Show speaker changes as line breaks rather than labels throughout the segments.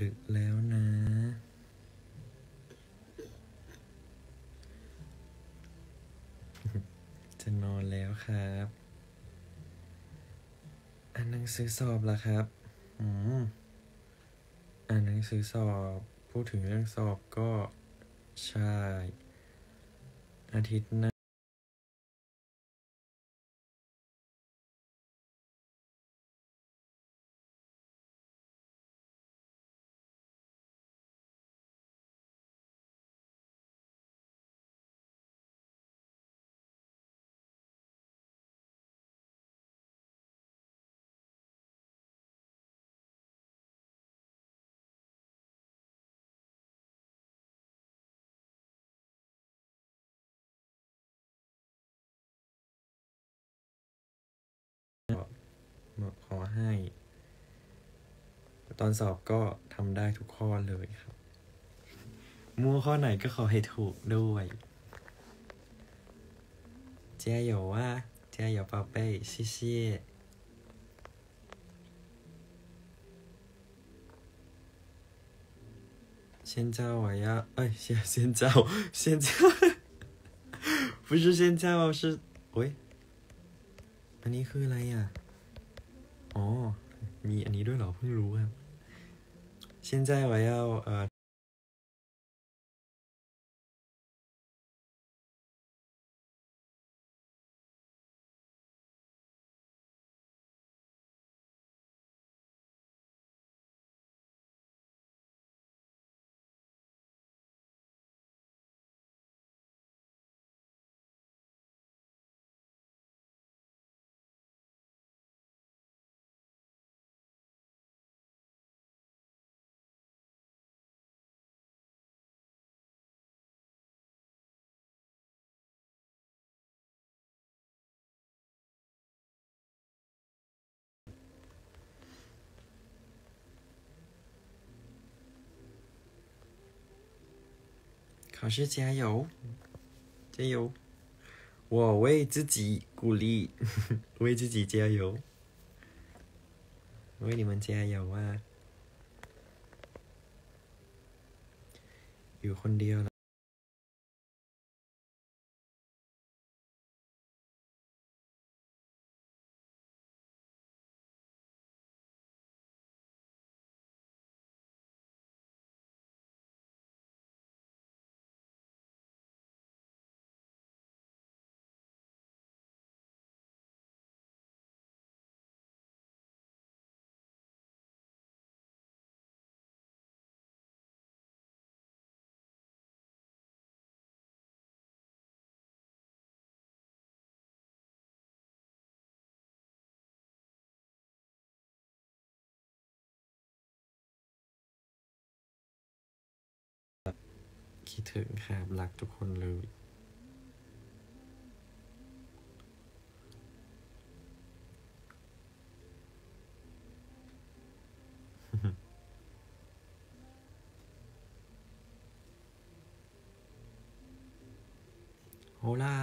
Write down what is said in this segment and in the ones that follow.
ดึกแล้วนะ จะนอนแล้วครับอ่านหนังสือสอบแล้วครับอืมอ่านหนังสือสอบ พูดถึงเรื่องสอบก็ใช่ อาทิตย์หน้า ตอนสอบก็ทำได้ทุกข้อเลยครับ มั่วข้อไหนก็ขอให้ถูกด้วย加油啊加油宝贝谢谢现在我要哎现现在我现在不是现在哦是喂อันนี้คืออะไรอ่ะ อ๋อ มีอันนี้ด้วยเหรอ เพิ่งรู้ครับ 现在我要呃考试加油，加油！我为自己鼓励，为自己加油，为你们加油啊！อยู่คนเดียว คิดถึงครับรักทุกคนเลย โอล่า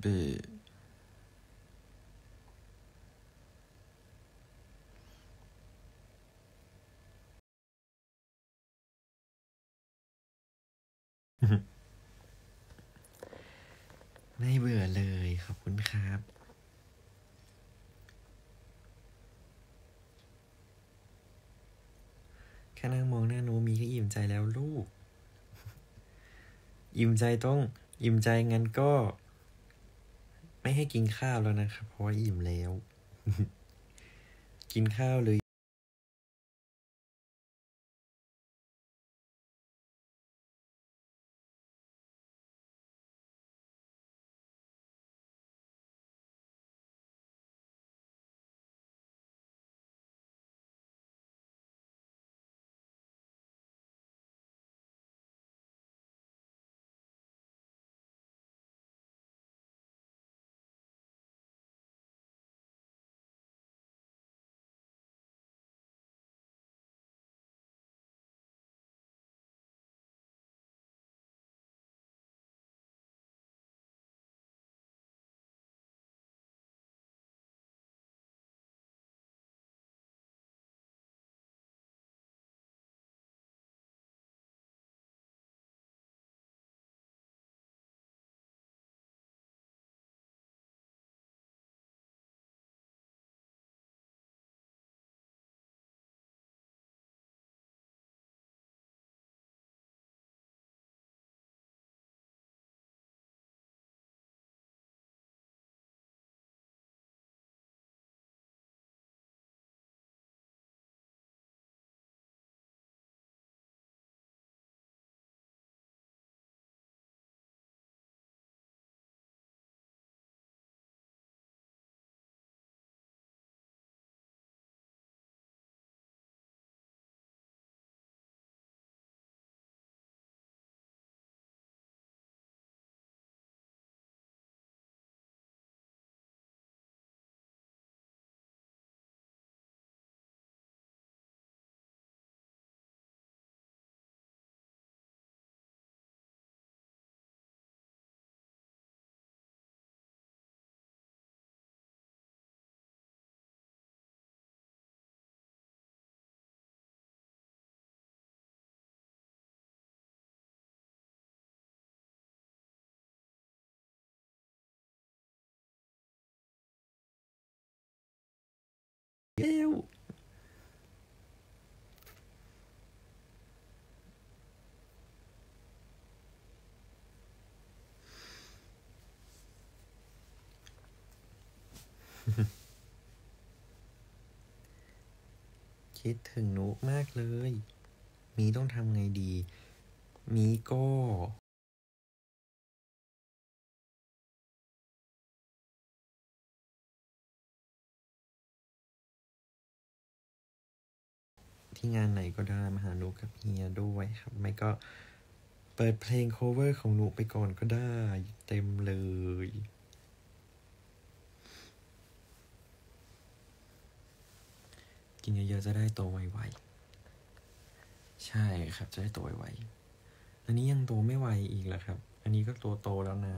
เบไม่เบื่อเลย ขอบคุณครับ แค่นั่งมองหน้าโนมีก็อิ่มใจแล้วลูก อิ่มใจต้อง อิ่มใจงั้นก็ ไม่ให้กินข้าวแล้วนะครับ เพราะว่าอิ่มแล้ว กินข้าวเลย เอ้วคิดถึงนุกมากเลย มีต้องทำไงดี มีก็ ที่งานไหนก็ได้มาหาหนูกับเฮียด้วยครับ ไม่ก็เปิดเพลง cover ของหนูไปก่อนก็ได้ เต็มเลยกินเยอะๆจะได้โตไวๆใช่ครับ จะได้โตไวๆอันนี้ยังโตไม่ไวอีกแล้วครับ อันนี้ก็ตัวโตแล้วนะ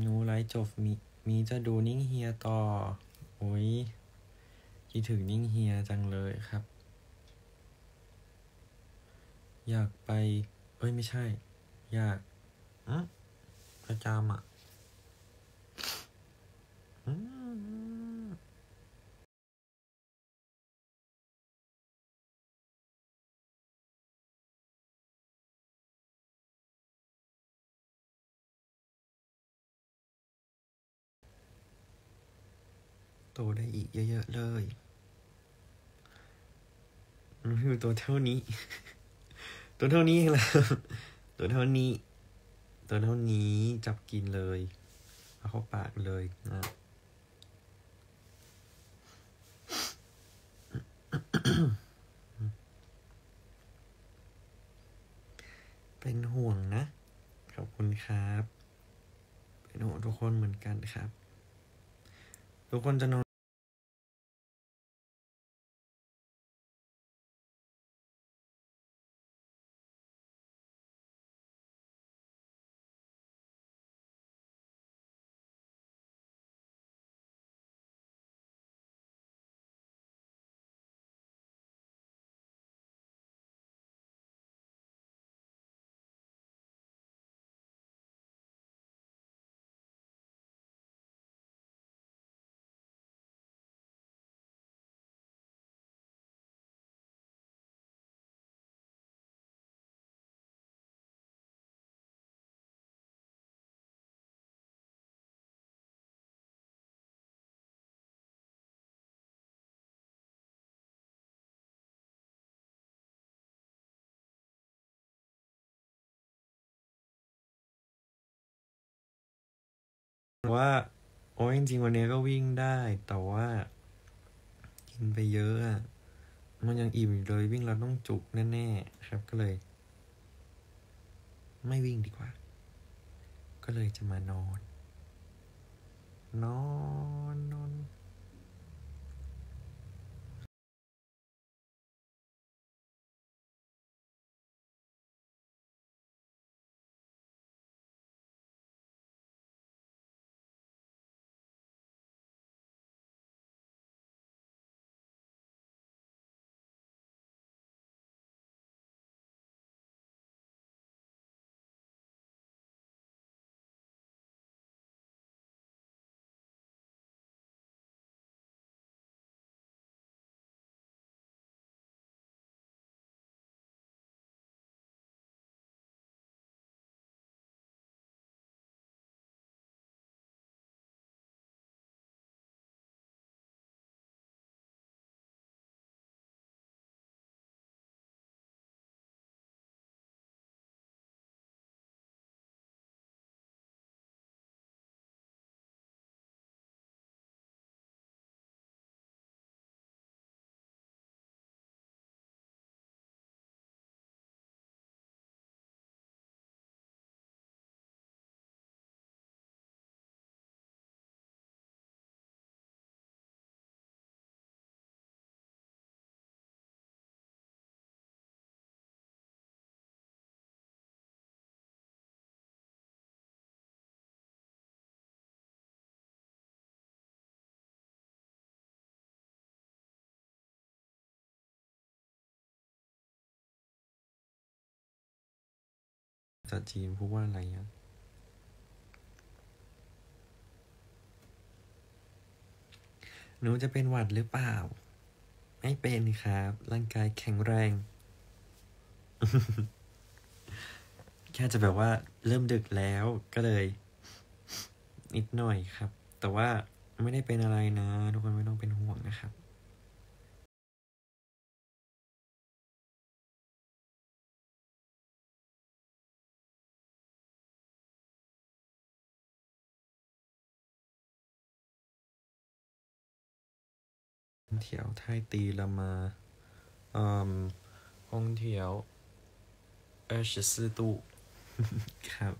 หนูไลฟ์จบมีมีจะดูนิ่งเฮียต่อ โอ้ยคิดถึงนิ่งเฮียจังเลยครับ อยากไป เอ้ยไม่ใช่ อยากอะประจำอะอืม โตได้อีกเยอะๆเลยมันอืมตัวเท่านี้ ตัวเท่านี้เองแหละตัวเท่านี้ ตัวเท่านี้จับกินเลยเอาเข้าปากเลยนะเป็นห่วงนะ ขอบคุณครับ เป็นห่วงทุกคนเหมือนกันครับ ทุกคนจะนอน ว่า โอ้ยจริงๆวันนี้ก็วิ่งได้ แต่ว่า กินไปเยอะอะมันยังอิ่มอยู่เลยวิ่งเราต้องจุกแน่ๆครับก็เลย ไม่วิ่งดีกว่า ก็เลยจะมานอน นอนนอน ษาจีนพูดว่าอะไรอะหนูจะเป็นหวัดหรือเปล่า ไม่เป็นครับ ร่างกายแข็งแรง แค่จะแบบว่าเริ่มดึกแล้วก็เลย นิดหน่อยครับ แต่ว่าไม่ได้เป็นอะไรนะ ทุกคนไม่ต้องเป็นห่วงนะครับ 空调太低了吗？嗯，空调二十四度，ครับ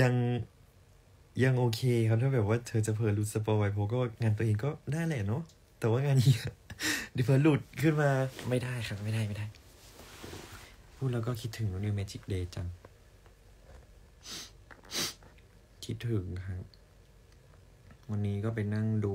ยังยังโอเคครับถ้าแบบว่าเธอจะเผลอหลุดสปอยโพก็งานตัวเองก็ได้แหละเนาะแต่ว่างานนี้เดี๋ยวเผลอหลุดขึ้นมาไม่ได้ครับไม่ได้ไม่ได้ พูดแล้วก็คิดถึงนิวเมจิกเดย์จัง คิดถึงครับ วันนี้ก็ไปนั่งดู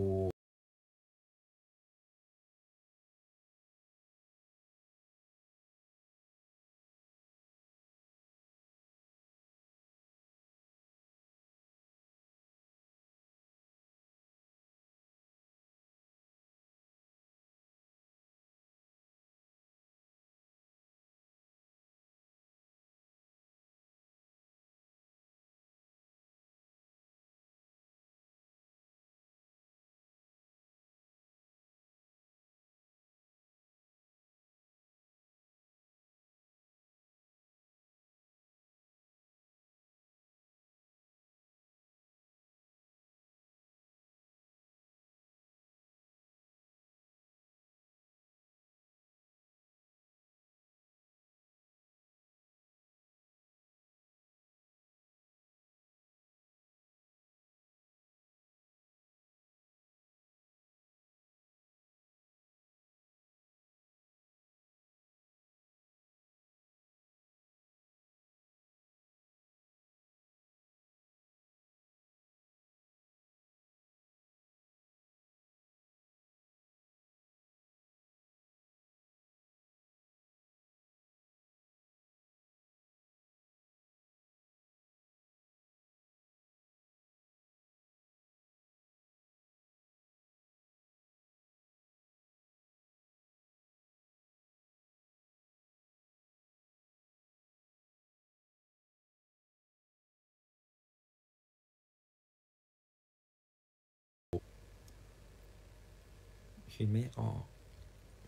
คือไม่ออก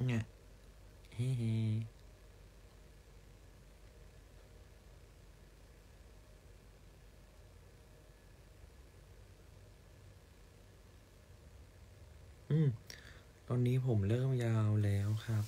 ไงเฮ้อืม ตอนนี้ผมเริ่มยาวแล้วครับ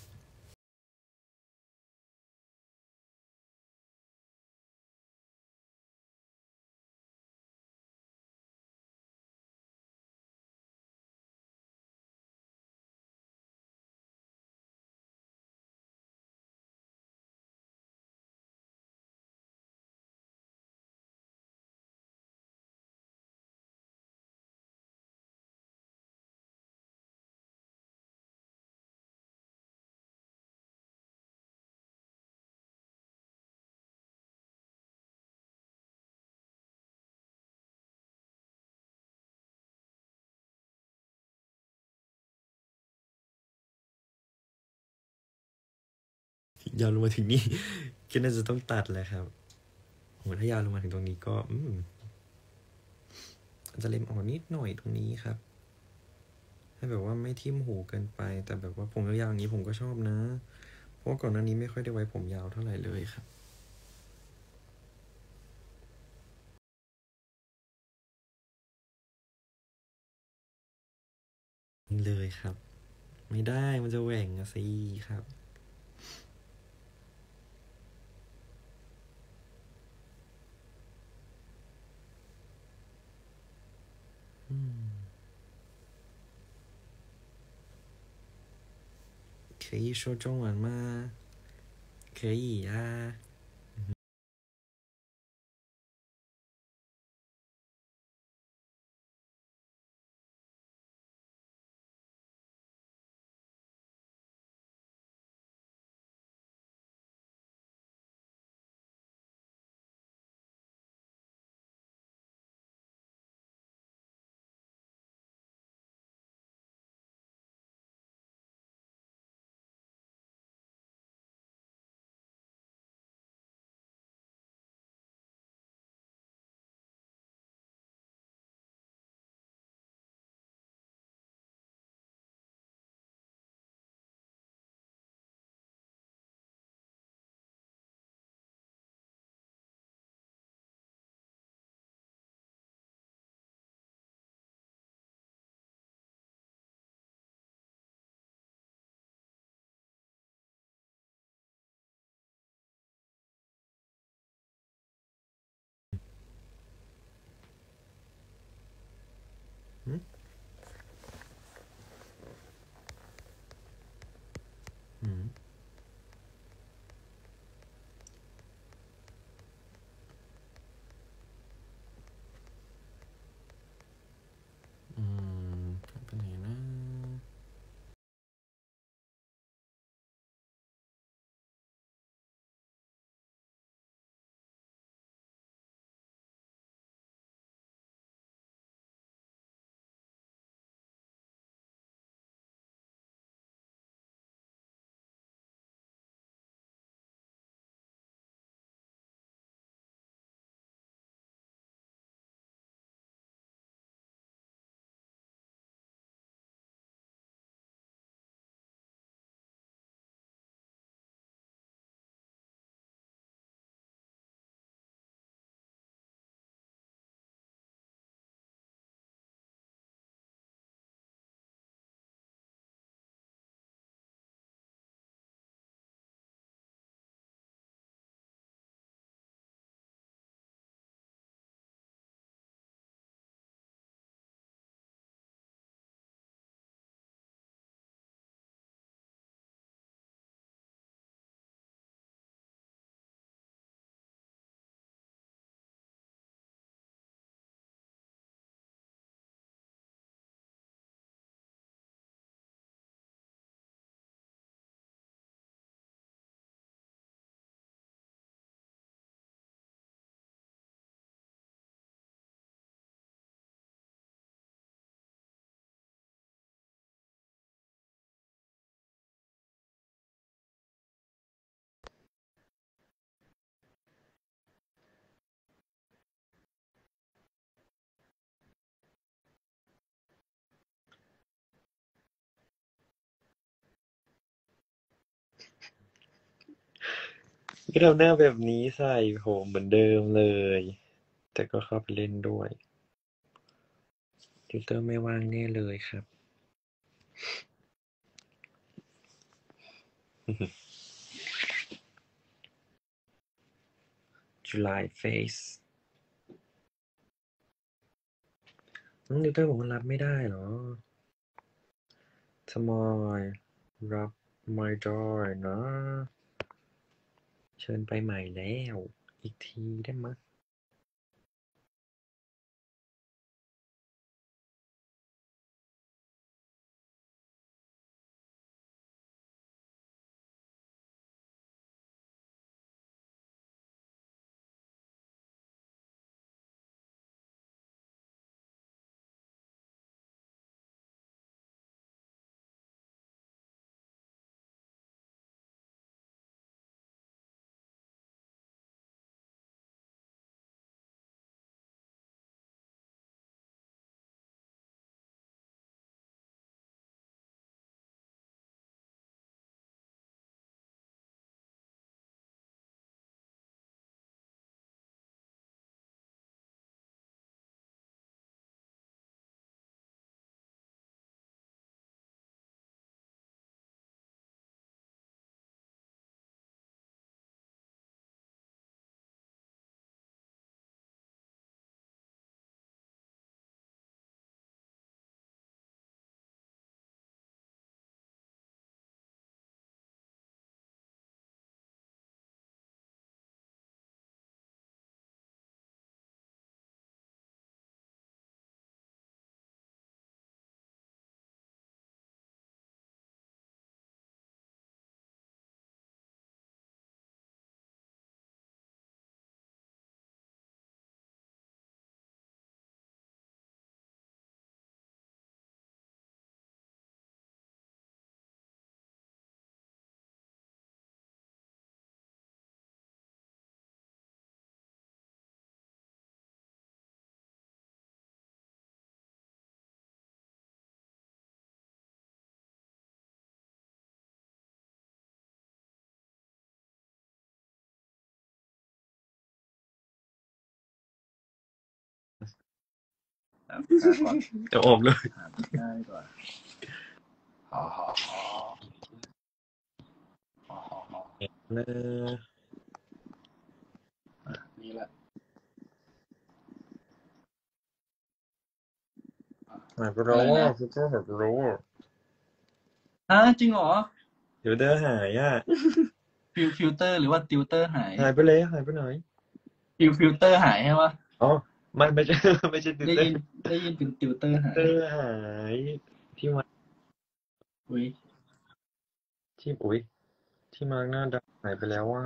ยาวลงมาถึงนี่ก็น่าจะต้องตัดแหละครับโหถ้ายาวลงมาถึงตรงนี้ก็ อืมจะเล็มออกนิดหน่อยตรงนี้ครับ ให้แบบว่าไม่ทิ่มหูเกินไป แต่แบบว่าผมยาวๆอย่างนี้ผมก็ชอบนะ เพราะก่อนหน้านี้ไม่ค่อยได้ไว้ผมยาวเท่าไหร่เลยครับเลยครับ ไม่ได้มันจะแหว่งสิครับ 嗯，可以说中文吗？可以呀、 ก็ทำหน้าแบบนี้ใส่ผมเหมือนเดิมเลย แต่ก็เข้าไปเล่นด้วยติวเตอร์ไม่ว่างแน่เลยครับ July face น้องดิวเตอร์ผมรับไม่ได้เหรอทำไมรับไม่ได้นะ เชิญไปใหม่แล้ว อีกทีได้ไหมะ
ก่อน
เดี๋ยวออกเลย
หาง่ายดีกว่าหอหอหอหอหอหอ
นะ
อะนี่แหละ
หายไปแล้วอะฟิลเตอร์หายไปแล้วอะ
อะจริงเหรอ
ฟิลเตอร์หายอะ
ฟิลฟิลเตอร์หรือว่าติวเตอร์หาย
หายไปเลยหายไปไหน
ฟิลฟิลเตอร์หายใช่ปะ
อ๋อ ไม่ไม่ใช่ไม่ใช่ฟิล
ได้
เตอ
ยิน
ร์
ได้ยินเป็นติวเตอร์หาย
ฟิลเตอร์หายที่มา
อุ้ย
ที่อุ้ยที่มาร์กหน้าดำหายไปแล้วว่า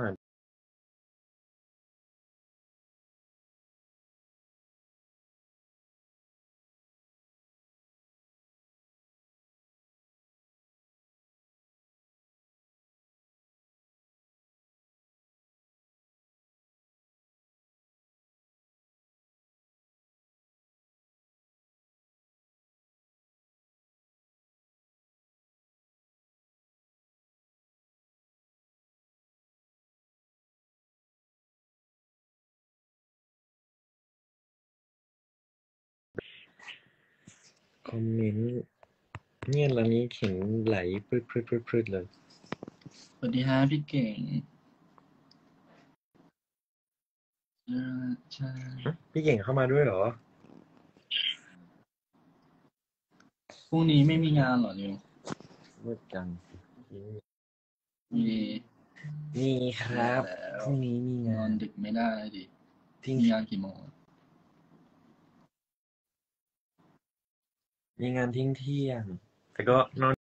คอมเมนต์เนี่ยร้านนี้เขียนไหลพรึดพรึดพรึดพรึดเลย
สวัสดีฮะพี่เก่งเออใช่
พี่เก่งเข้ามาด้วยเหรอ
พรุ่งนี้ไม่มีงานเหรอนิว
มืดจัง
มี
มีครับ
แล้ว
พรุ่งนี้มี
น
งา
อนนดึกไม่ได้ดิ
ทิ้ง
มีงานกี่โมงอะ
มีงานทิ้งเที่ยง แต่ก็นอน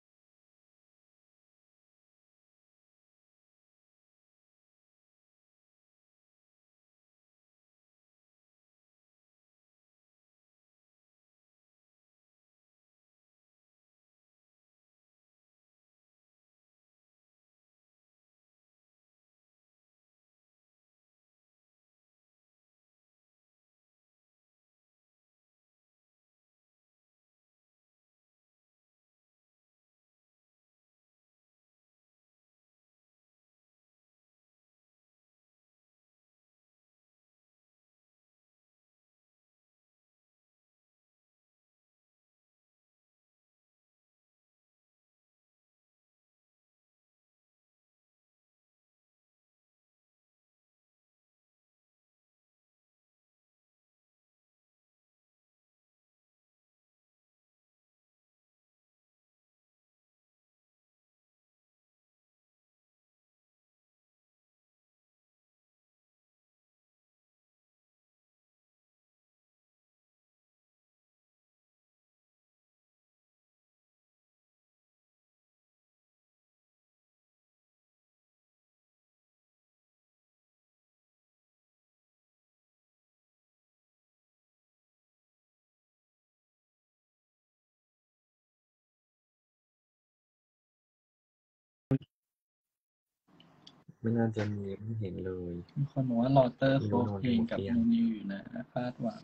ไม่น่าจะมีไม่เห็นเลย
มีคนบอกว่าลอเตอร์
ไม่
โค
รู้
เพลงกับ
โน้ตเขียน
นูนิวอยู่นะคาดหวัง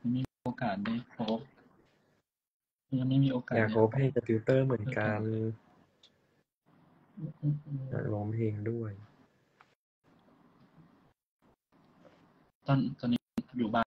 ยังไม่มีโอกาสได้ครบยังไม่มีโอกาส
อยากโคเพลงกับติวเตอร์เหมือนกัน
อืมอืม
อยากร้องเพลงด้วย
ตอนตอนนี้อยู่บ้าน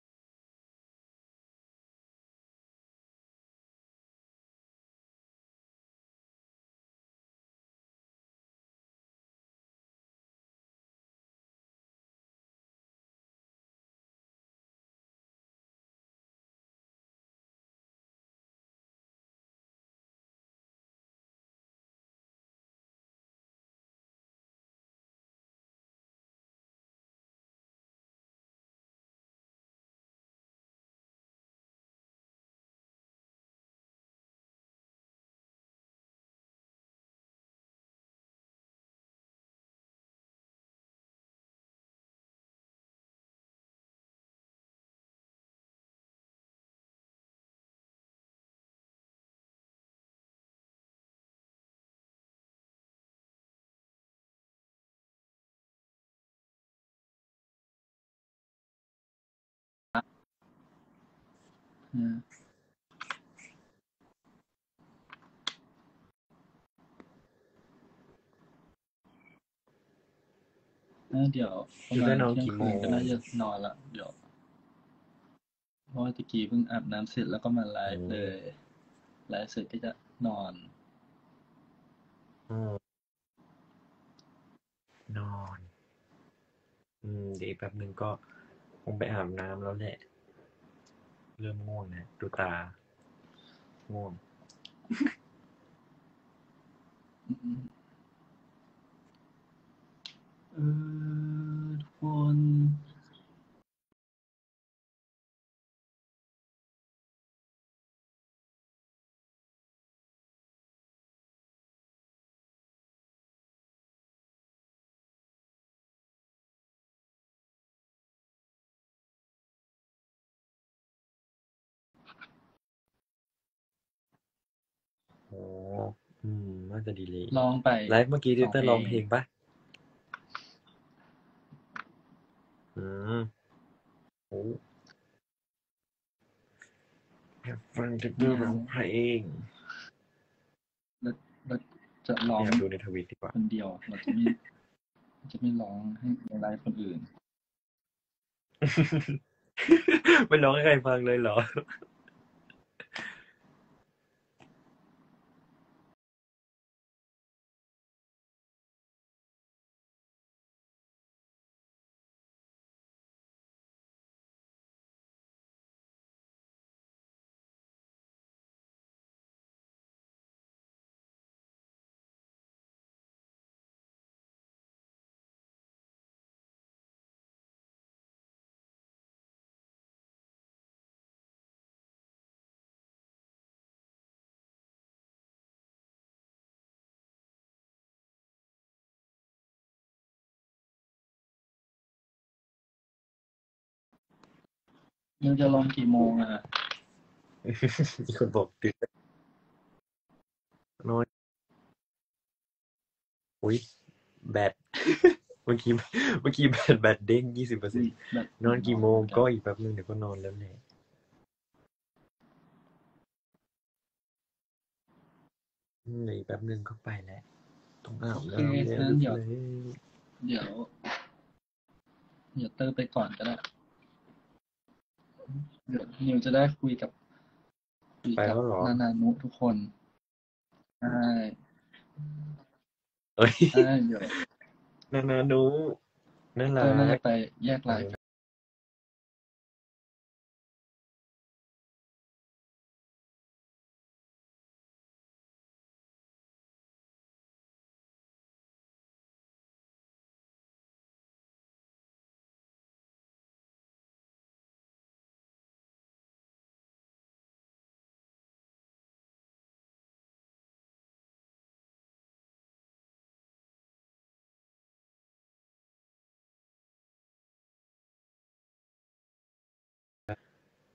อืมแล้วเดี๋ยวประ
อยู่
มา
ได้
ณ
นอน
เที่ย
กี่
ง
โม
คืน
ง
ก็น่าจะนอนละเดี๋ยวเพราะว่าตะกี้เพิ่งอาบน้ำเสร็จแล้วก็มาไลฟ์เลยไลฟ์เสร็จก็จะนอน
อืมนอน อืมเดี๋ยวอีกแป๊บหนึ่งก็คงไปอาบน้ำแล้วแหละ เริ่มง่วงนะดูตา ง่วง
เออทุกคน
อืมน่าจะดีเลย
ลองไป
ไลฟ์เมื่อกี้ดิวเตอร์
ส
ร้
อ
องง
เพ
เพ
ล
ล
ง
งปะอืมโอ้อยากฟังดิวเตอร์ร้องเพลง
แล้วแล้วจะร้อง
อยากดูในทวิตดีกว่า
คนเดียวเราจะไม่จะไม่ร้องให้ในไลฟ์คนอื่น
ไม่ร้องให้ใครฟังเลยเหรอ
นิวจะลงกี่โมงอะ
มีคนบอกตื่นนอนอุ้ยแบต เมื่อกี้เมื่อกี้แบตแบตเด้งยี่สิบเปอร์เซ็นต์
แบบ
นอนกี่โมงก็อีกแป๊บนึงเดี๋ยวก็นอนแล้วแหละอืมเดี๋ยวอีกแป๊บนึงก็ไปแล้วต้องอาบ
โอ
น้
เคำ
แล้ว
งั้นเดี๋ยว
เลย
เดี๋ยว เดี๋ยวเตอร์ไปก่อนก็ได้ เดี๋ยวนิวจะได้คุยกับคุย
ไป
กับ
แล้วเหรอ
นานานุทุกคนใช่
เอ้ย
ใช่เดี๋ยว
นานานูน่า
เต
รั
อร์น่าจะ
ก
ไปแยกไลฟ์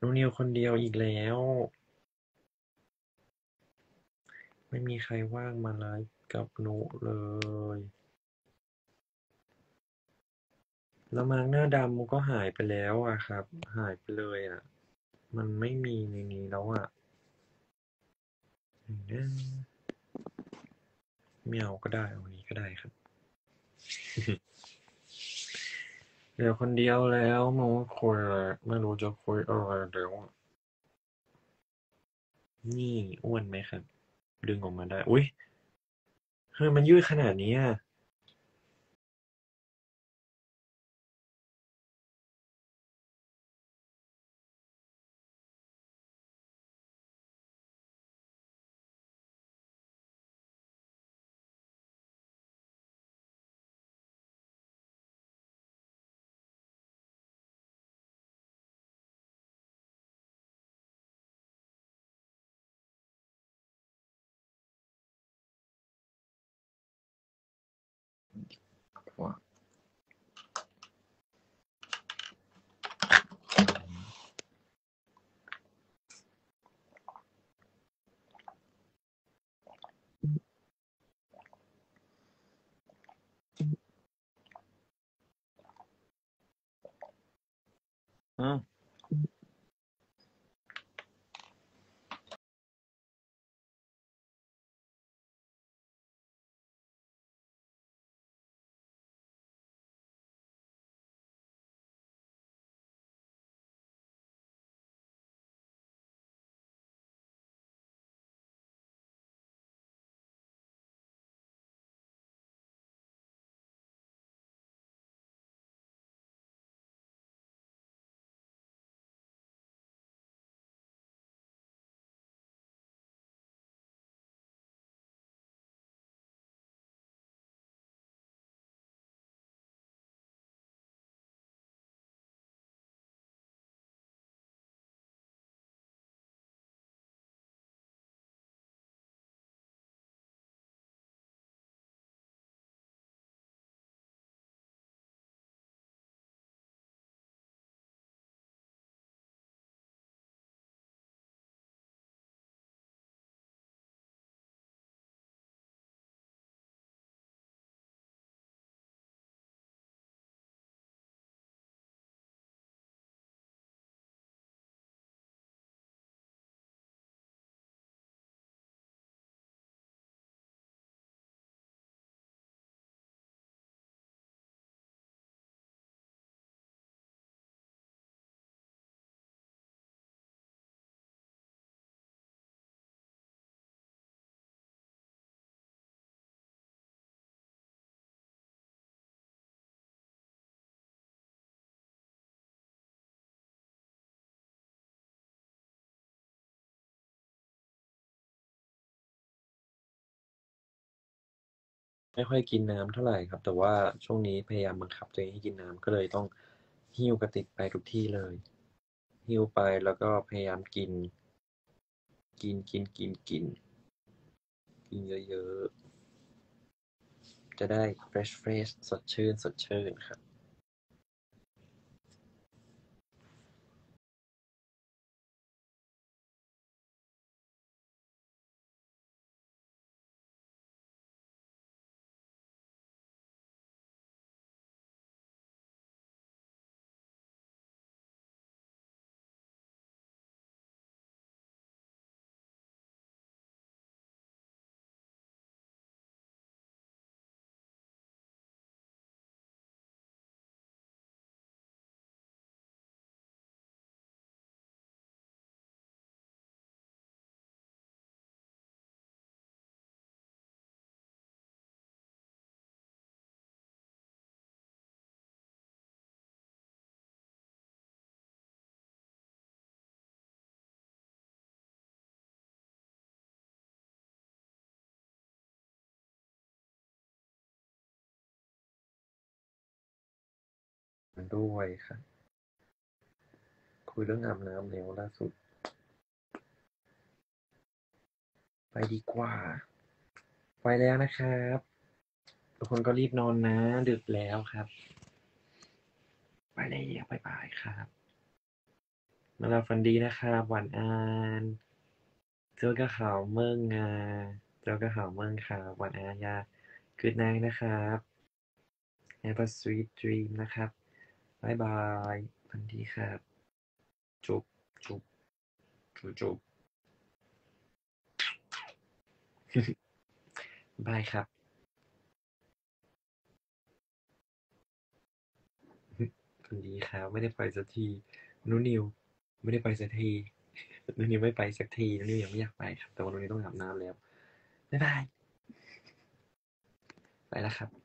กัน
นูนิวคนเดียวอีกแล้ว ไม่มีใครว่างมาไลฟ์กับหนูเลย แล้วมาร์กหน้าดำก็หายไปแล้วอะครับ หายไปเลยอะมันไม่มีในนี้แล้วอะไม่เอาก็ได้เอาอันนี้ก็ได้ครับ เหลือคนเดียวแล้วไมาว่าคุยอะไรไม่รู้จะคุยอะไรแล้วอะนี่อ้วนไหมครับ ดึงออกมาได้ อุ้ยเฮ้ยมันยืดขนาดนี้อะ อ้ ไม่ค่อยกินน้ำเท่าไหร่ครับ แต่ว่าช่วงนี้พยายามบังคับตัวเองให้กินน้ำก็เลยต้องหิ้วกระติกไปทุกที่เลย หิ้วไปแล้วก็พยายามกิน กินกินกินกิน กินเยอะๆ จะได้ fresh fresh สดชื่น สดชื่นครับ ด้วยครับคุยเรื่องอาบน้ำแล้วล่าสุด ไปดีกว่า ไปแล้วนะครับ ทุกคนก็รีบนอนนะ ดึกแล้วครับ ไปแล้วบายบายครับมาลาฟันดีนะครับหวานอานเจอกับข่าวเมืองาเจ้าก็หอมเมืองครับวันอาญา Good night นะครับ Have a sweet dream นะครับ บายบายพันดีครับจุบจุบจุบจุบบายครับคนดีครับ ไม่ได้ไปสักทีนุนิว ไม่ได้ไปสักทีนุนิวไม่ไปสักทีนุนิวยังไม่อยากไปครับ แต่ว่านุนิวต้องอาบน้ำแล้ว บ๊ายบาย ไปแล้วครับ